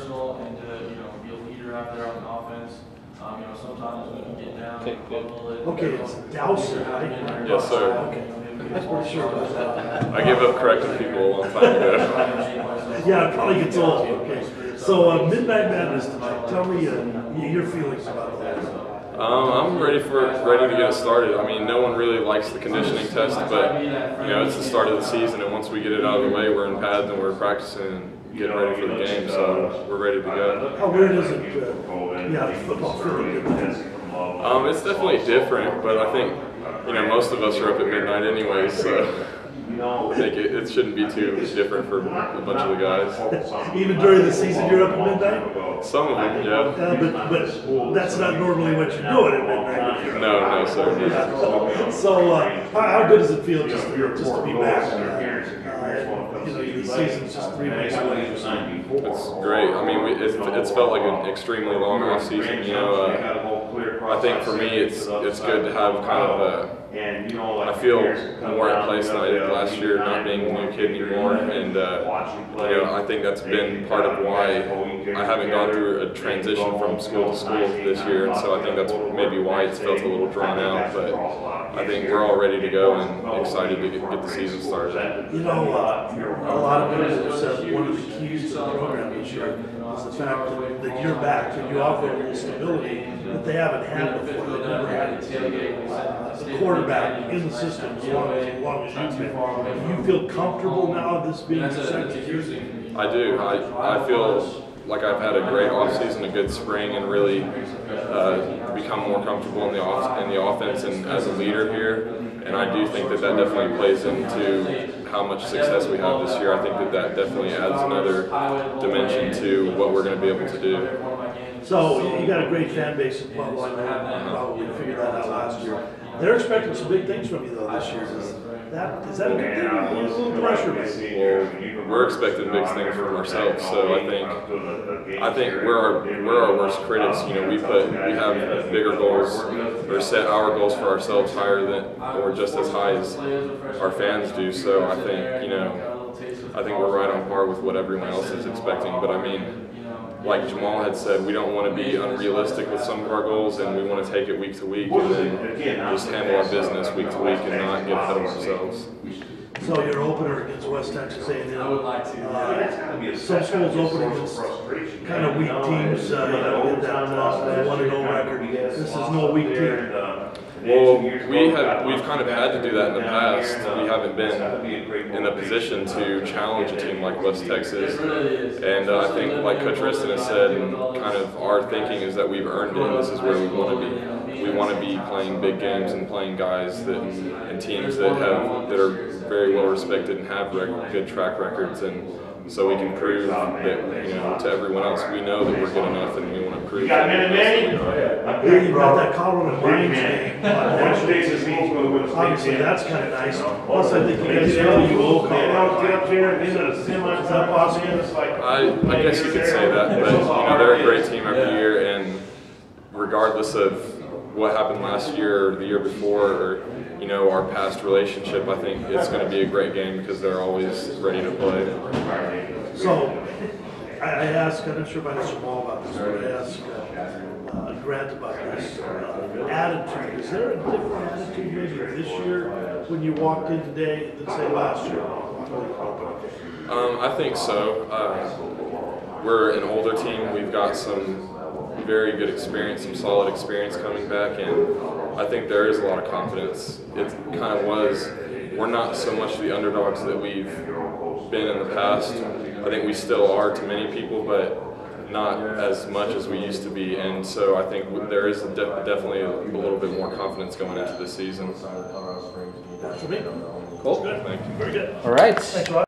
personal and to, you know, be a leader out there on the offense. Um, you know, sometimes we can get down Okay, a good. little bit. Okay, it's Dowser, right? Yes, sir. Okay. I wasn't sure about that. I gave up correcting people a long time ago. Yeah, it probably gets old, okay. So, uh, Midnight Madness, tonight. tell me, uh, your feelings about that. Um, I'm ready for ready to get it started. I mean, no one really likes the conditioning test, but you know, it's the start of the season, and once we get it out of the way, we're in pads and we're practicing and getting ready for the game. So we're ready to go. How weird is it, uh, yeah, football field at midnight? Um, it's definitely different, but I think you know most of us are up at midnight anyway, so I think it, it shouldn't be too different for a bunch of the guys. Even during the season, you're up at midnight? Some of them, yeah. Uh, but, but that's not normally what you're doing at midnight. No, no, sir. So, uh, how, good does it feel just to, just to be back? Uh, you know, the season's just three weeks away. It's great. I mean, we, it's, it's felt like an extremely long off season. You know, uh, I think for me, it's it's good to have kind of a. I feel more at place than I did last year, not being a new kid anymore, and uh, you know, I think that's been part of why I haven't gone through a transition from school to school this year, and so I think that's maybe why it's felt a little drawn out. But I think we're all ready to go and excited to get, get the season started. You know, uh, a lot of people have said one of the keys to the program this year is the fact that, that you're back and you offer a little stability that they haven't had before. They've never had uh, the quarterback in the system as long as, as long as you've been. Do you feel comfortable now this being your second year? I do. I, I feel like I've had a great offseason, a good spring, and really uh, become more comfortable in the off, in the offense and as a leader here. And I do think that that definitely plays into how much success we have this year. I think that that definitely adds another dimension to what we're going to be able to do. So you got a great fan base in Pueblo. I probably figured that out last year. They're expecting some big things from you though this year. That is that a good thing? A little pressure. Well, we're expecting big things from ourselves, so I think I think we're our we're our worst critics. You know, we put we have bigger goals or set our goals for ourselves higher than or just as high as our fans do. So I think you know I think we're right on par with what everyone else is expecting. But I mean, like Jamal had said, we don't want to be unrealistic with some of our goals, and we want to take it week to week, and then just handle our business week to week, and not get ahead of ourselves. So your opener against West Texas A&M, I would like to. uh, some schools open against kind of weak teams, uh, you know, get that uh, one and oh record. This is no weak team. Well, we have we've kind of had to do that in the past. We haven't been in a position to challenge a team like West Texas, and uh, I think, like Coach Wristen has said, kind of our thinking is that we've earned it. This is where we want to be. We want to be playing big games and playing guys that and teams that have that are very well respected and have rec- good track records and. So we can prove that you know to everyone else we know that we're good enough, and we want to prove. got a to minute, everyone else that we you've got that Colorado Mines game. Watch Texas Eagles gonna win the state Obviously, that's kind of nice. Plus, I think you guys know you owe get up there and into the semi. Is that possible? It's like- I, I guess you could say that, but you know they're a great team every year, and regardless of what happened last year or the year before, or you know our past relationship, I think it's going to be a great game because they're always ready to play. So, I, I asked, I'm not sure if I asked Jamal about this, but I asked uh, uh, Grant about this. Uh, Attitude, is there a different attitude maybe this year when you walked in today than say last year? Um, I think so. Uh, we're an older team. We've got some very good experience, some solid experience coming back, and I think there is a lot of confidence. It kind of was. We're not so much the underdogs that we've been in the past. I think we still are to many people, but not as much as we used to be. And so I think there is a de- definitely a, a little bit more confidence going into the season. For me? Cool. Thank you. Very good. All right. Thanks, Rod.